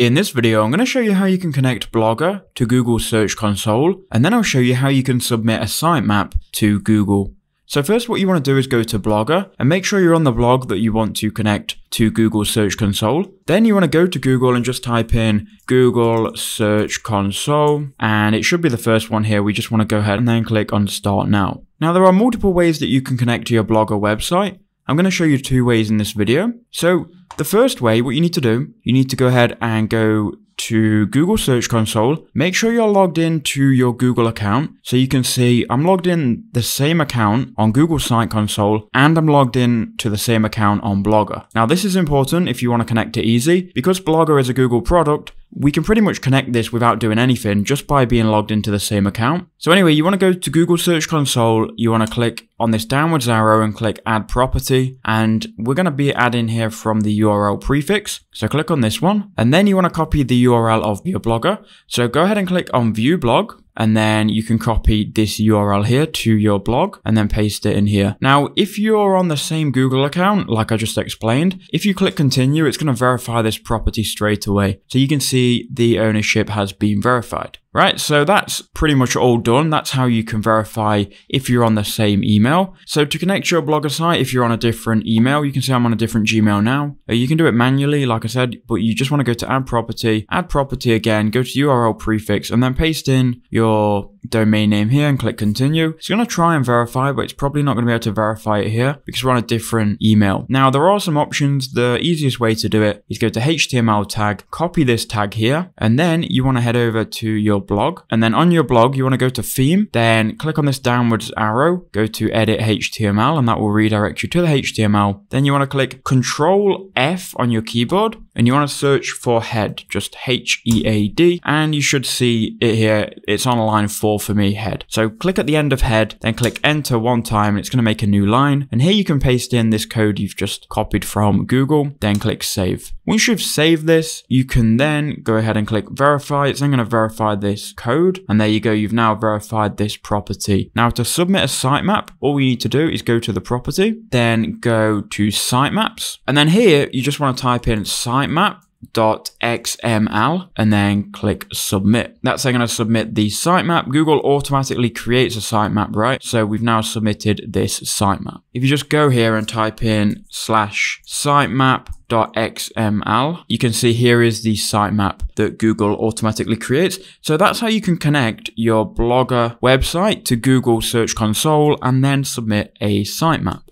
In this video, I'm going to show you how you can connect Blogger to Google Search Console, and then I'll show you how you can submit a sitemap to Google. So first what you want to do is go to Blogger and make sure you're on the blog that you want to connect to Google Search Console. Then you want to go to Google and just type in Google Search Console and it should be the first one here. We just want to go ahead and then click on Start Now. Now there are multiple ways that you can connect to your Blogger website. I'm going to show you two ways in this video. So the first way, what you need to do, you need to go ahead and go to Google Search Console. Make sure you're logged into your Google account. So you can see I'm logged in the same account on Google Site Console and I'm logged in to the same account on Blogger. Now this is important if you want to connect it easy. Because Blogger is a Google product, we can pretty much connect this without doing anything just by being logged into the same account. So anyway, you want to go to Google Search Console, you want to click on this downwards arrow and click add property and we're going to be adding here from the URL prefix. So click on this one and then you want to copy the URL of your blogger. So go ahead and click on view blog and then you can copy this URL here to your blog and then paste it in here. Now, if you're on the same Google account, like I just explained, if you click continue, it's going to verify this property straight away. So you can see the ownership has been verified. Right, so that's pretty much all done. That's how you can verify if you're on the same email. So to connect your Blogger site, if you're on a different email, you can say I'm on a different Gmail now. Uh, you can do it manually, like I said, but you just want to go to add property, add property again, go to URL prefix, and then paste in your domain name here and click continue. It's going to try and verify, but it's probably not going to be able to verify it here because we're on a different email. Now, there are some options. The easiest way to do it is go to HTML tag, copy this tag here, and then you want to head over to your blog. And then on your blog, you want to go to theme, then click on this downwards arrow, go to edit HTML, and that will redirect you to the HTML. Then you want to click Control F on your keyboard, and you want to search for head, just H-E-A-D, and you should see it here. It's on a line four for me, head. So click at the end of head, then click enter one time, and it's going to make a new line. And here you can paste in this code you've just copied from Google, then click save. Once you've saved this, you can then go ahead and click verify. It's then going to verify this code, and there you go. You've now verified this property. Now to submit a sitemap, all you need to do is go to the property, then go to sitemaps, and then here you just want to type in sitemap .xml and then click submit. That's going to submit the sitemap. Google automatically creates a sitemap, right? So we've now submitted this sitemap. If you just go here and type in slash sitemap.xml, you can see here is the sitemap that Google automatically creates. So that's how you can connect your Blogger website to Google Search Console and then submit a sitemap.